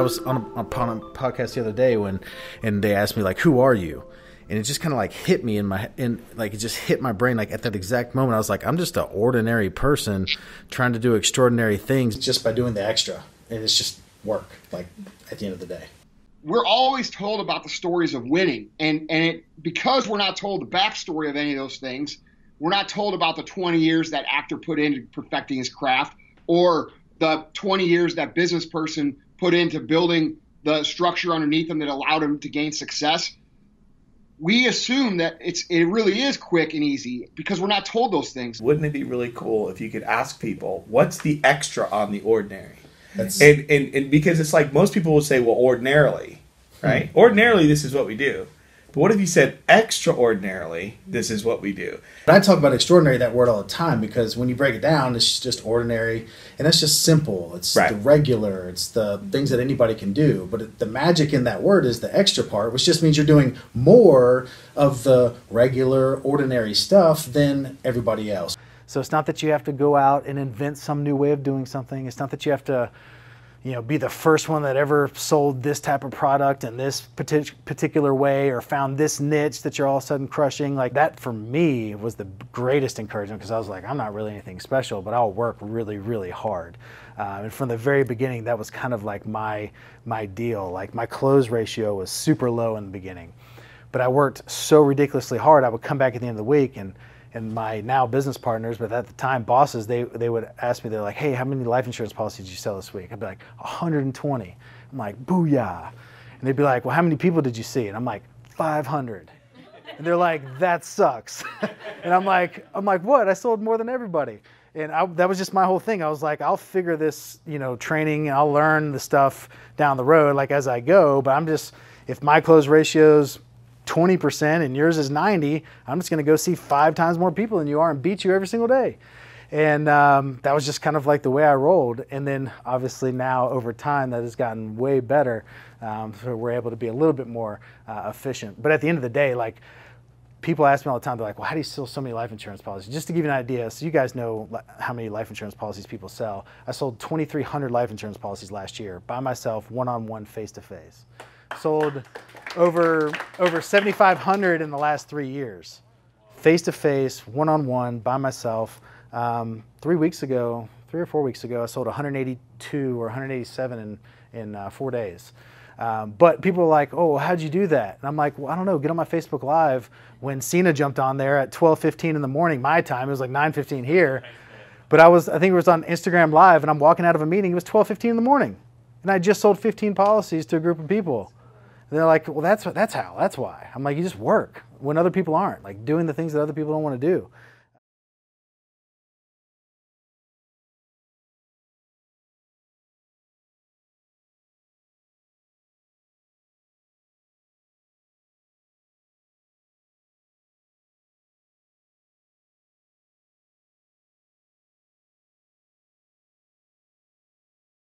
was on a, upon a podcast the other day when, and they asked me like, "Who are you?" And it just kind of like hit me in my in like it just hit my brain like at that exact moment. I was like, I'm just an ordinary person trying to do extraordinary things just by doing the extra, and it's just work. Like at the end of the day we're always told about the stories of winning, and and it, because we're not told the backstory of any of those things, we're not told about the 20 years that actor put into perfecting his craft, or the 20 years that business person put into building the structure underneath them that allowed him to gain success. We assume that it's it really is quick and easy because we're not told those things. Wouldn't it be really cool if you could ask people what's the extra on the ordinary? That's... And, and and because it's like most people will say, well, ordinarily, right? Hmm. Ordinarily, this is what we do. But what if you said extraordinarily, this is what we do? I talk about extraordinary that word all the time because when you break it down, it's just ordinary and that's just simple. It's right. the regular, it's the things that anybody can do. But the magic in that word is the extra part, which just means you're doing more of the regular, ordinary stuff than everybody else. So it's not that you have to go out and invent some new way of doing something. It's not that you have to you know, be the first one that ever sold this type of product in this particular way or found this niche that you're all of a sudden crushing. Like that for me was the greatest encouragement because I was like, I'm not really anything special, but I'll work really, really hard. Uh, and from the very beginning, that was kind of like my my deal. Like my close ratio was super low in the beginning, but I worked so ridiculously hard. I would come back at the end of the week and and my now business partners, but at the time bosses, they, they would ask me, they're like, hey, how many life insurance policies did you sell this week? I'd be like, 120. I'm like, booyah. And they'd be like, well, how many people did you see? And I'm like, 500. And they're like, that sucks. and I'm like, I'm like, what? I sold more than everybody. And I, that was just my whole thing. I was like, I'll figure this, you know, training, I'll learn the stuff down the road, like as I go. But I'm just, if my close ratios 20% and yours is 90, I'm just going to go see five times more people than you are and beat you every single day. And um, that was just kind of like the way I rolled. And then obviously now over time that has gotten way better. Um, so we're able to be a little bit more uh, efficient. But at the end of the day, like people ask me all the time, they're like, well, how do you sell so many life insurance policies? Just to give you an idea, so you guys know how many life insurance policies people sell. I sold 2,300 life insurance policies last year by myself, one-on-one, face-to-face. Sold over over 7,500 in the last three years, face to face, one on one, by myself. Um, three weeks ago, three or four weeks ago, I sold 182 or 187 in in uh, four days. Um, but people are like, "Oh, how'd you do that?" And I'm like, "Well, I don't know. Get on my Facebook Live when Cena jumped on there at 12:15 in the morning, my time. It was like 9:15 here." But I was, I think it was on Instagram Live, and I'm walking out of a meeting. It was 12:15 in the morning, and I just sold 15 policies to a group of people. And they're like, well, that's that's how, that's why. I'm like, you just work when other people aren't, like doing the things that other people don't want to do.